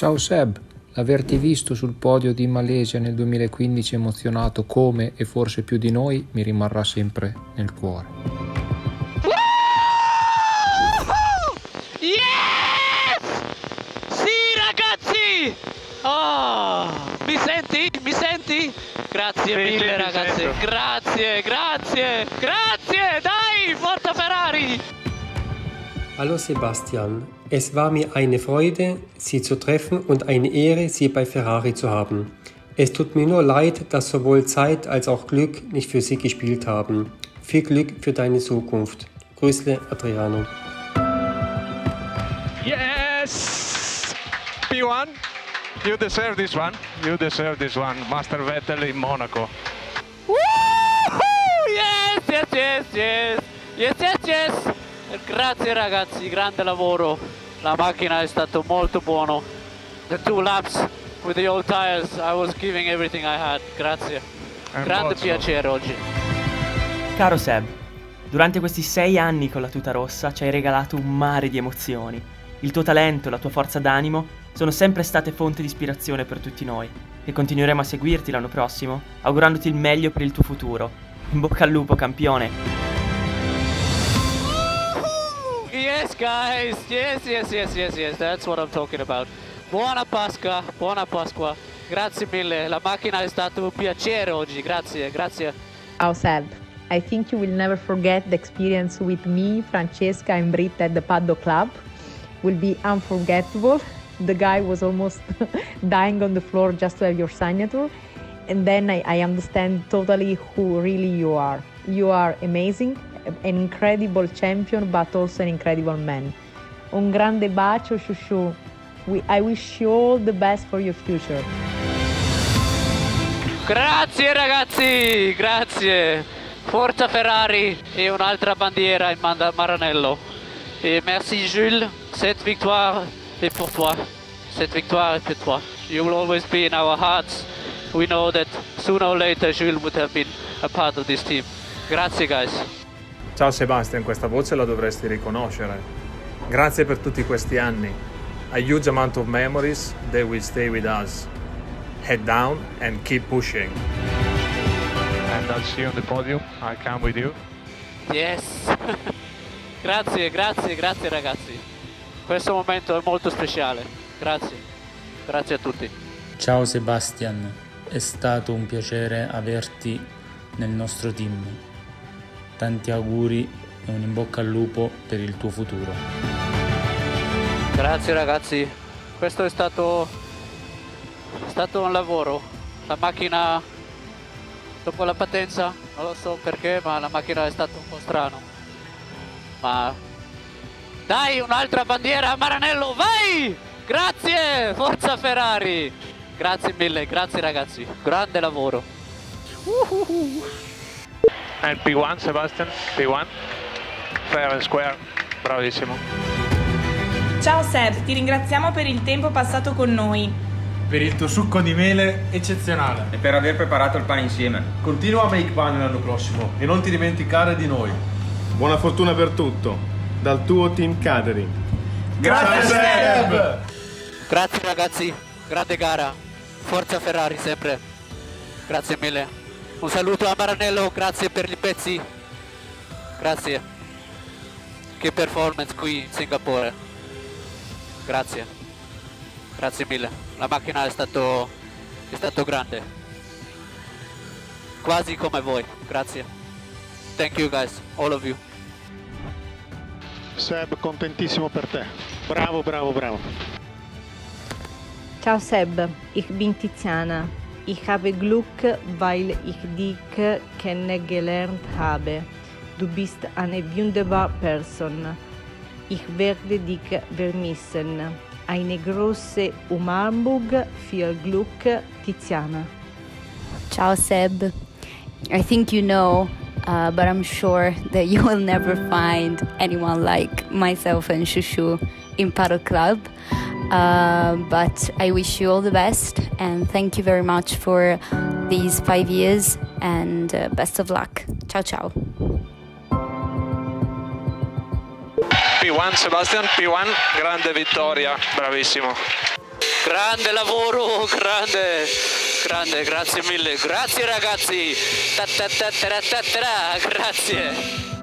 Ciao Seb, l'averti visto sul podio di Malesia nel 2015 emozionato come e forse più di noi mi rimarrà sempre nel cuore. Yes! Sì ragazzi! Oh, mi senti? Mi senti? Grazie mille ragazzi, grazie, grazie, grazie, dai, forza Ferrari! Hallo Sebastian, es war mir eine Freude, Sie zu treffen und eine Ehre, Sie bei Ferrari zu haben. Es tut mir nur leid, dass sowohl Zeit als auch Glück nicht für Sie gespielt haben. Viel Glück für deine Zukunft. Grüßle Adriano. Yes! P1, you deserve this one. You deserve this one. Master Vettel in Monaco. Woohoo! Yes, yes, yes, yes, yes, yes, yes. Grazie ragazzi, grande lavoro. La macchina è stato molto buono. The two laps with the old tires, I was giving everything I had. Grazie. And Grande piacere oggi. Caro Seb, durante questi sei anni con la tuta rossa ci hai regalato un mare di emozioni. Il tuo talento e la tua forza d'animo sono sempre state fonte di ispirazione per tutti noi e continueremo a seguirti l'anno prossimo, augurandoti il meglio per il tuo futuro. In bocca al lupo, campione! Yes, guys. Yes, yes, yes, yes, yes. That's what I'm talking about. Buona Pasqua, buona Pasqua. Grazie mille. La macchina è stato un piacere oggi. Grazie, grazie. Ciao. I think you will never forget the experience with me, Francesca, and Britta at the Paddock Club. Will be unforgettable. The guy was almost dying on the floor just to have your signature. And then I, I understand totally who really you are. You are amazing, an incredible champion, but also an incredible man. Un grande bacio, Shushu. We, I wish you all the best for your future. Grazie ragazzi, grazie. Forza Ferrari e un'altra bandiera in Maranello. Et merci Jules, cette victoire est pour toi. Cette victoire est pour toi. You will always be in our hearts. We know that sooner or later Jules would have been a part of this team. Grazie guys. Ciao Sebastian, questa voce la dovresti riconoscere. Grazie per tutti questi anni. A huge amount of memories that will stay with us. Head down and keep pushing. And I'll see you on the podium. I'll come with you. Yes. grazie, grazie, grazie ragazzi. Questo momento è molto speciale. Grazie. Grazie a tutti. Ciao Sebastian, è stato un piacere averti nel nostro team. Tanti auguri e un in bocca al lupo per il tuo futuro. Grazie ragazzi, questo è stato, è stato un lavoro. La macchina, dopo la partenza, non lo so perché, ma la macchina è stata un po' strano. Ma dai, un'altra bandiera a Maranello, vai! Grazie, forza Ferrari! Grazie mille, grazie ragazzi, grande lavoro. And P1, Sebastian. P1. Fair and square. Bravissimo. Ciao Seb, ti ringraziamo per il tempo passato con noi. Per il tuo succo di mele eccezionale. E per aver preparato il pane insieme. Continua a make pane l'anno prossimo e non ti dimenticare di noi. Buona fortuna per tutto, dal tuo team catering. Grazie Seb! Grazie ragazzi, grande gara. Forza Ferrari sempre. Grazie mille. Un saluto a Maranello, grazie per i pezzi. Grazie. Che performance qui in Singapore. Grazie. Grazie mille. La macchina è stato è stato grande. Quasi come voi. Grazie. Thank you guys, all of you. Seb, contentissimo per te. Bravo, bravo, bravo. Ciao Seb, ich bin Tiziana. Ich habe Glück, weil ich dich kennengelernt habe. Du bist eine wunderbare Person. Ich werde dich vermissen. Eine große Umarmung, viel Glück, Tiziana. Ciao Seb. I think you know, uh, but I'm sure that you will never find anyone like myself and Shushu in Paddle Club. Uh, but I wish you all the best and thank you very much for these five years and uh, best of luck. Ciao ciao. P1, Sebastian. P1. Grande vittoria. Bravissimo. grande lavoro, grande, grande, grazie mille, grazie ragazzi, ta ta ta ta ta ta ta, grazie.